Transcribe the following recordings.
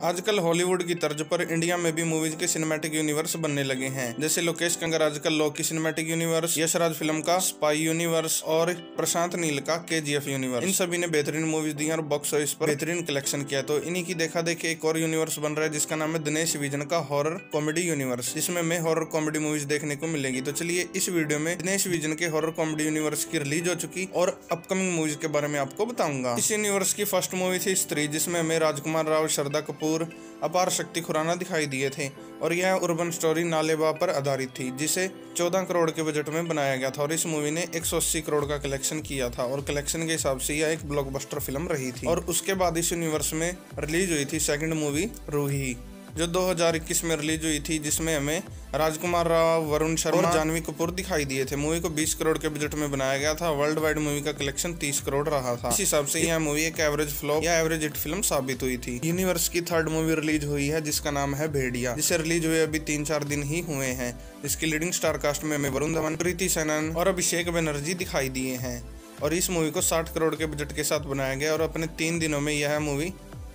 आजकल हॉलीवुड की तर्ज पर इंडिया में भी मूवीज़ के सिनेमैटिक यूनिवर्स बनने लगे हैं। जैसे लोकेश कंगर आजकल लॉ की सिनेमैटिक यूनिवर्स यशराज फ़िल्म का स्पाई यूनिवर्स और प्रशांत नील का के यूनिवर्स इन सभी ने बेहतरीन मूवीज़ दी और बॉक्स ऑफ़िस पर बेहतरीन कलेक्शन किया तो इन्हीं की देखा देखी एक और यूनिवर्स बन रहा है, जिसका नाम है दिनेश विजन का हॉरर कॉमेडी यूनिवर्स जिसमें हमें हॉरर कॉमेडी मूवीज़ देखने को मिलेगी। तो चलिए इस वीडियो में दिनेश विजन के हॉरर कॉमेडी यूनिवर्स की रिलीज़ हो चुकी और अपकमिंग मूवीज़ के बारे में आपको बताऊँगा। इस यूनिवर्स की फ़र्स्ट मूवी थी स्त्री, जिसमें हमें राजकुमार राव, श्रद्धा कपूर अपार शक्ति खुराना दिखाई दिए थे और यह उर्बन स्टोरी नालेबा पर आधारित थी, जिसे 14 करोड़ के बजट में बनाया गया था और इस मूवी ने 180 करोड़ का कलेक्शन किया था और कलेक्शन के हिसाब से यह एक ब्लॉकबस्टर फ़िल्म रही थी। और उसके बाद इस यूनिवर्स में रिलीज़ हुई थी सेकंड मूवी रूही जो 2021 में रिलीज़ हुई थी जिसमें हमें राजकुमार राव वरुण शर्मा और जानवी कपूर दिखाई दिए थे। मूवी को 20 करोड़ के बजट में बनाया गया था। वर्ल्ड वाइड मूवी का कलेक्शन 30 करोड़ रहा था। इस हिसाब से यह मूवी एक एवरेज फ्लॉप या एवरेज हिट फ़िल्म साबित हुई थी। यूनिवर्स की थर्ड मूवी रिलीज़ हुई है जिसका नाम है भेड़िया जिसे रिलीज़ हुए अभी तीन चार दिन ही हुए हैं। इसकी लीडिंग स्टार कास्ट में हमें वरुण धवन प्रीति सेनन और अभिषेक बनर्जी दिखाई दिए हैं। और इस मूवी को 60 करोड़ के बजट के साथ बनाया गया और अपने तीन दिनों में यह मूवी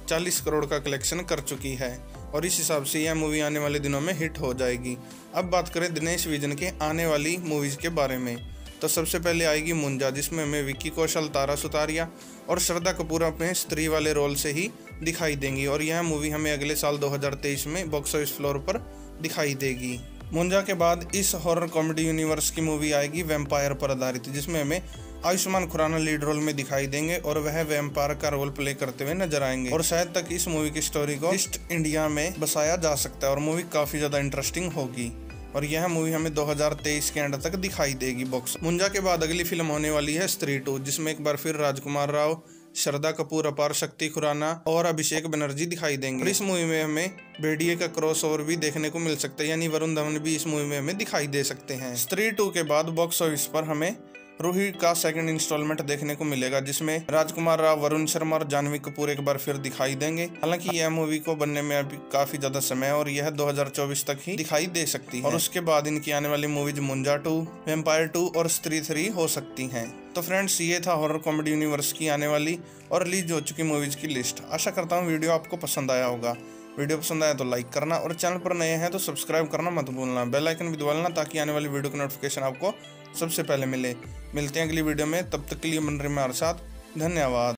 40 करोड़ का कलेक्शन कर चुकी है। और इस हिसाब से यह मूवी आने वाले दिनों में हिट हो जाएगी। अब बात करें दिनेश विजन के आने वाली मूवीज़ के बारे में। तो सबसे पहले आएगी मुंजा, जिसमें हमें विक्की कौशल, तारा सुतारिया और श्रद्धा कपूर अपने स्त्री वाले रोल से ही दिखाई देंगी और यह मूवी हमें अगले साल 2023 में बॉक्स ऑफ़िस फ्लोर पर दिखाई देगी। मुंजा के बाद इस हॉरर कॉमेडी यूनिवर्स की मूवी आएगी वेम्पायर पर आधारित, जिसमें हमें आयुष्मान खुराना लीड रोल में दिखाई देंगे और वह वेम्पायर का रोल प्ले करते हुए नज़र आएँगे। और शायद तक इस मूवी की स्टोरी को ईस्ट इंडिया में बसाया जा सकता है और मूवी काफ़ी ज़्यादा इंटरेस्टिंग होगी। और यह मूवी हमें 2023 के एंड तक दिखाई देगी बॉक्स मुंजा के बाद अगली फ़िल्म होने वाली है स्त्री टू जिसमें एक बार फिर राजकुमार राव श्रद्धा कपूर, अपार शक्ति खुराना और अभिषेक बनर्जी दिखाई देंगे। इस मूवी में हमें भेड़िए का क्रॉस ओवर भी देखने को मिल सकता है, यानी वरुण धवन भी इस मूवी में हमें दिखाई दे सकते हैं। स्त्री टू के बाद बॉक्स ऑफ़िस पर हमें रूही का सेकंड इंस्टॉलमेंट देखने को मिलेगा, जिसमें राजकुमार राव, वरुण शर्मा और जानवी कपूर एक बार फिर दिखाई देंगे। हालाँकि यह मूवी को बनने में अभी काफ़ी ज़्यादा समय है और यह 2024 तक ही दिखाई दे सकती है। और उसके बाद इनकी आने वाली movies Munjya two vampire two और स्त्री थ्री हो सकती है। तो फ्रेंड्स ये था हॉरर कॉमेडी यूनिवर्स की आने वाली और रिलीज़ हो चुकी मूवीज़ की लिस्ट आशा करता हूँ वीडियो आपको पसंद आया होगा। वीडियो पसंद आया तो लाइक करना और चैनल पर नए हैं तो सब्सक्राइब करना मत भूलना। बेल आइकन भी दबा लेना ताकि आने वाली वीडियो की नोटिफिकेशन आपको सबसे पहले मिले, मिलते हैं अगली वीडियो में, तब तक के लिए मन रहे हमारे साथ, धन्यवाद।